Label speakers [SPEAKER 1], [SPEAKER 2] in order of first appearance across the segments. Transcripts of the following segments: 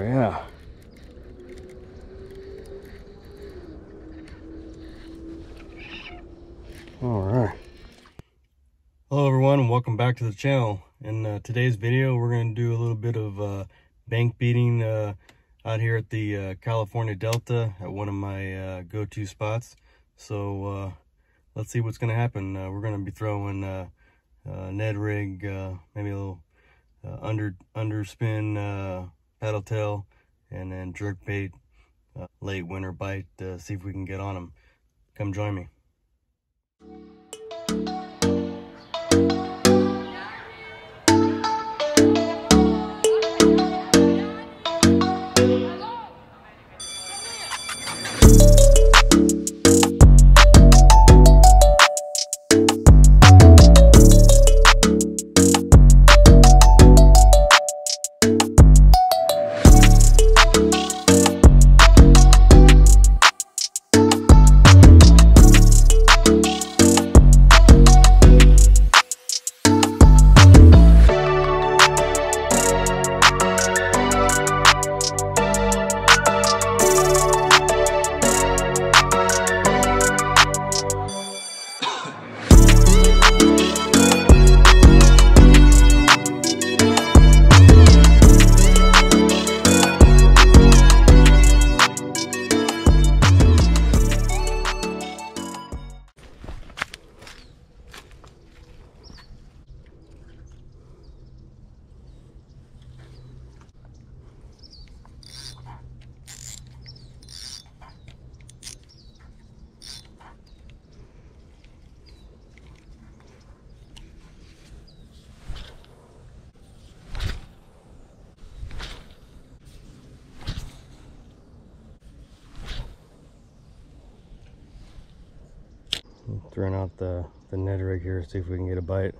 [SPEAKER 1] Oh, yeah. All right. Hello everyone and welcome back to the channel. In uh, today's video, we're to do a little bit of uh, bank beating uh, out here at the uh, California Delta at one of my uh, go-to spots. So uh, let's see what's to happen. we're to be throwing Ned rig, maybe a little under underspin paddle tail, and then jerk bait, uh, late winter bite. Uh, see if we can get on them. Come join me. Throwing out the, the Ned rig here, see if we can get a bite.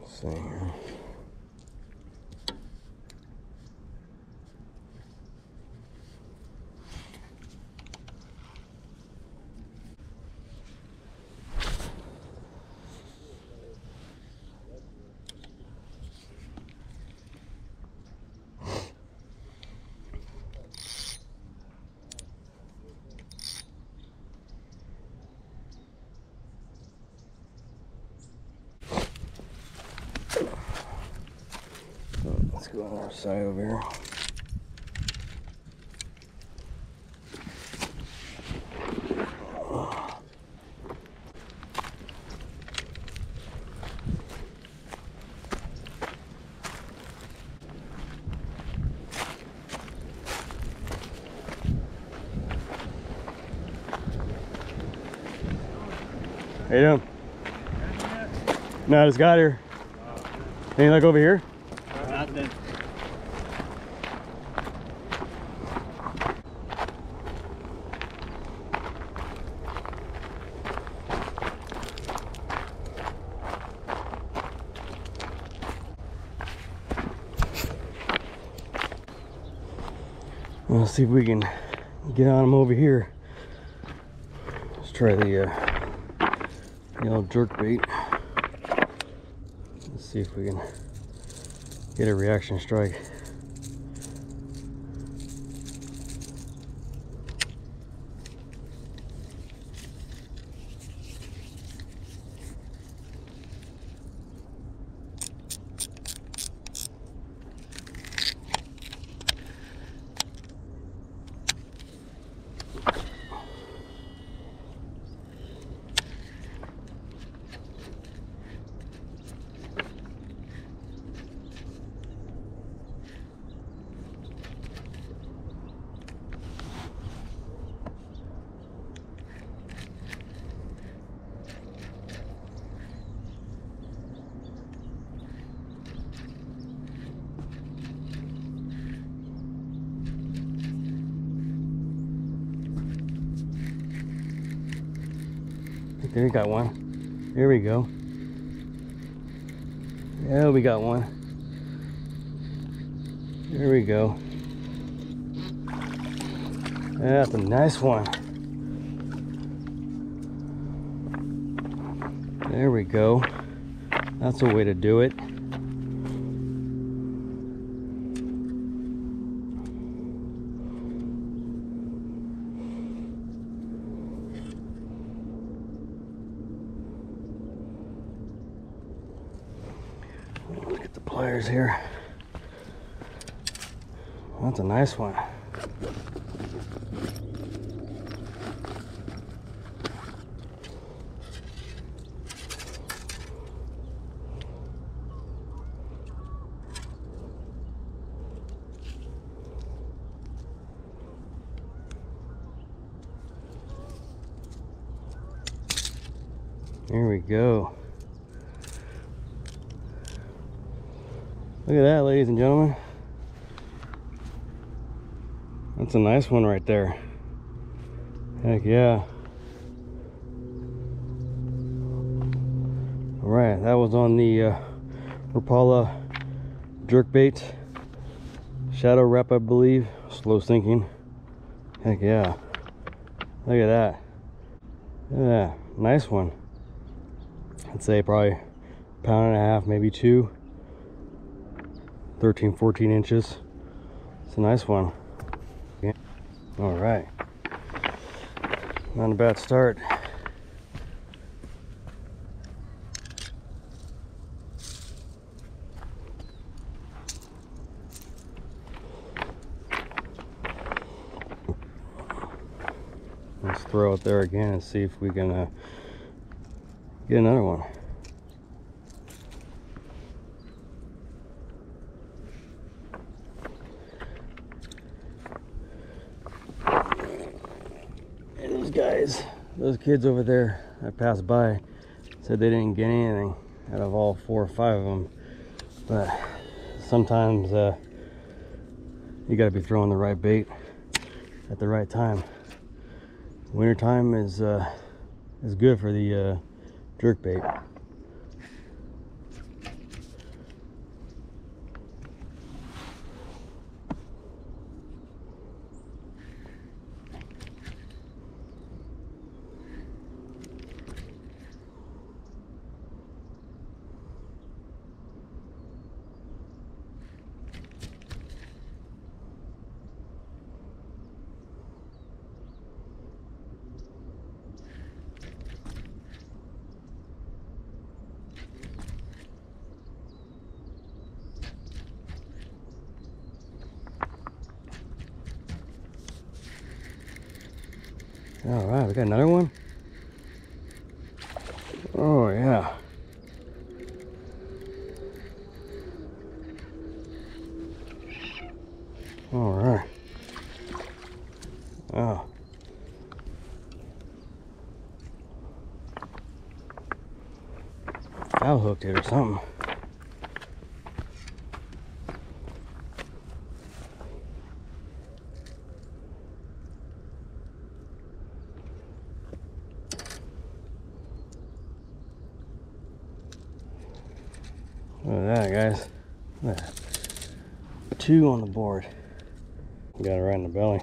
[SPEAKER 1] Let's see here. Let's go on our side over here. How you doing? No, I just got here. Any luck over here? Let's see if we can get on them over here. Let's try the uh, yellow jerk bait. Let's see if we can get a reaction strike. There we got one. There we go. Yeah, we got one. There we go. That's a nice one. There we go. That's a way to do it. the pliers here. That's a nice one. Here we go. Look at that, ladies and gentlemen. That's a nice one right there. Heck yeah. All right, that was on the uh, Rapala jerkbait. Shadow Rap, I believe. Slow sinking. Heck yeah. Look at that. That. Nice one. I'd say probably pound and a half, maybe two. 13, 14 inches. It's a nice one. Yeah. All right. Not a bad start. Let's throw it there again and see if we can uh, get another one. Kids over there I passed by said they didn't get anything out of all four or five of them. But sometimes uh, you got to be throwing the right bait at the right time. Winter time is uh, is good for the uh, jerk bait. All right, we got another one. Oh yeah. All right. Oh. Foul hooked it or something. Look at that, guys. Look at that. Two on the board. Got it right in the belly.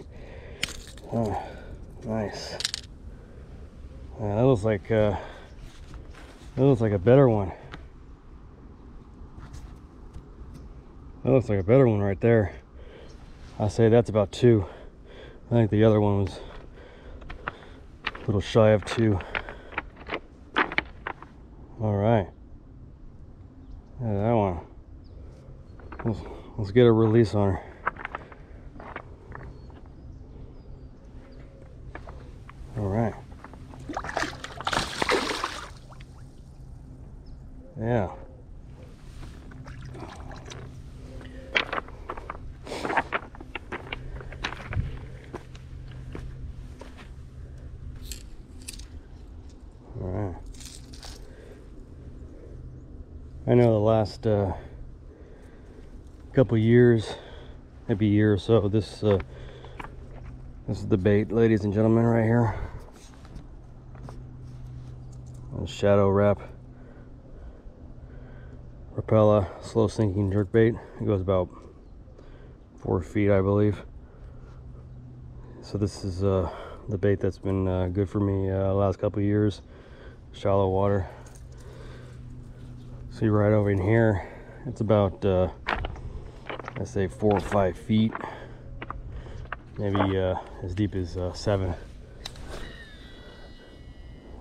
[SPEAKER 1] Oh, nice. Yeah, that looks like uh, that looks like a better one. That looks like a better one right there. I say that's about two. I think the other one was a little shy of two. All right. Yeah, that one. Let's, get a release on her. All right. Yeah. All right. I know the last uh, couple years, maybe a year or so, this uh, this is the bait, ladies and gentlemen, right here. A shadow Rap, Rapala, slow sinking jerk bait. It goes about four feet, I believe. So this is uh, the bait that's been uh, good for me uh, last couple years. Shallow water. See right over in here, it's about uh, I say four or five feet, maybe uh, as deep as uh, seven.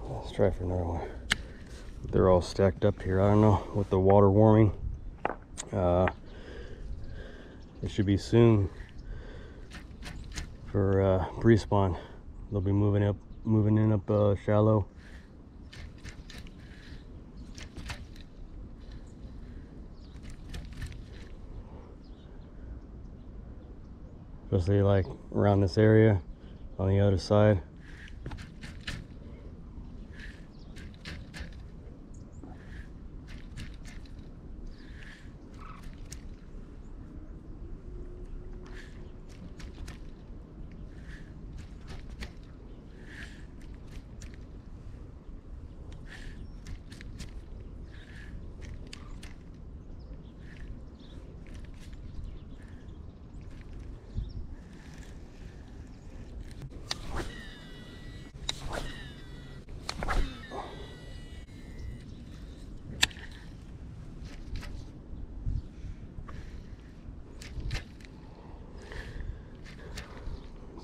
[SPEAKER 1] Let's try for another one. They're all stacked up here. I don't know with the water warming. Uh, it should be soon for uh, pre-spawn. They'll be moving up, moving in up uh, shallow. Especially like around this area on the other side. So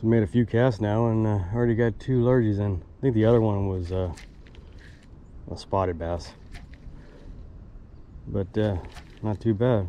[SPEAKER 1] made a few casts now and uh, already got two largies in. I think the other one was uh, a spotted bass. But uh, not too bad.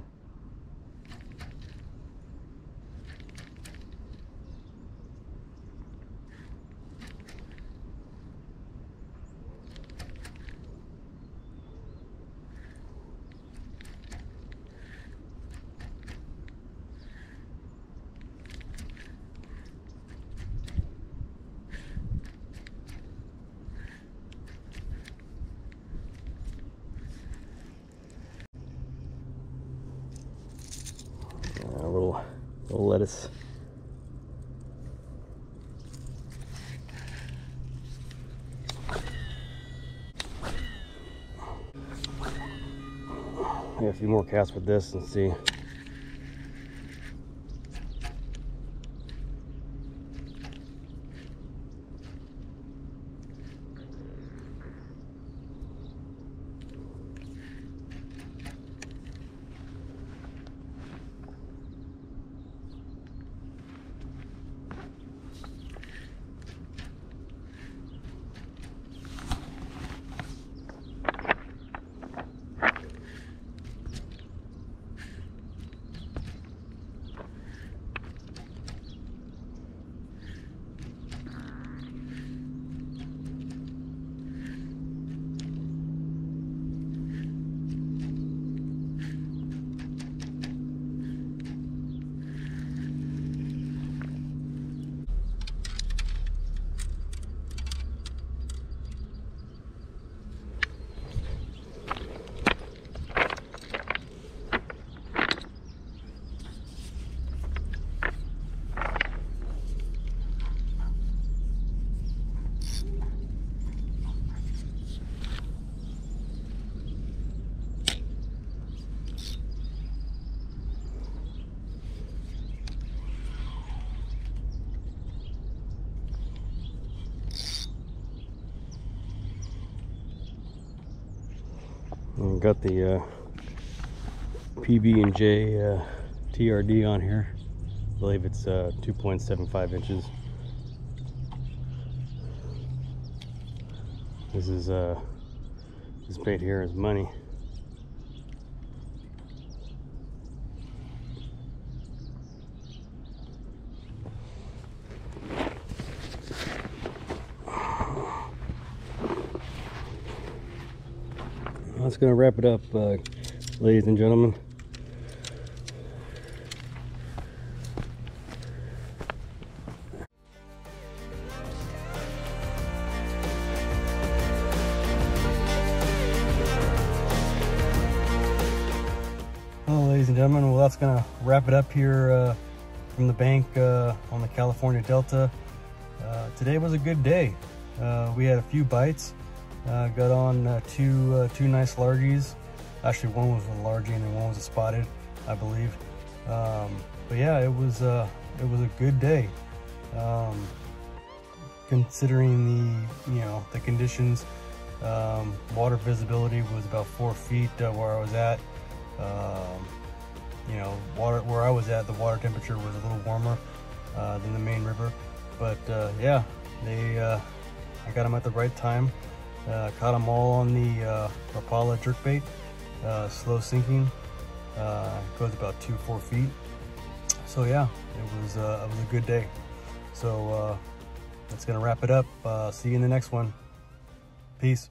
[SPEAKER 1] a little, Maybe a few more casts with this and see. And got the uh, PB and J uh, TRD on here. I believe it's uh, 2.75 inches. This is uh, this bait here is money. That's gonna wrap it up, uh, ladies and gentlemen. Well, ladies and gentlemen, well, that's gonna wrap it up here uh, from the bank uh, on the California Delta. Uh, today was a good day. Uh, we had a few bites. Uh, got on uh, two uh, two nice largies. Actually, one was a largie and one was a spotted, I believe. Um, but yeah, it was uh, it was a good day. Um, considering the you know the conditions, um, water visibility was about four feet uh, where I was at. Um, you know, water where I was at, the water temperature was a little warmer uh, than the main river. But yeah, they I got them at the right time. Uh, caught them all on the uh, Rapala jerkbait, uh, slow sinking. Uh, goes about two, four feet. So yeah, it was, uh, it was a good day. So uh, that's gonna wrap it up. Uh, see you in the next one. Peace.